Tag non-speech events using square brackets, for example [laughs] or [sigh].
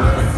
Bye. [laughs]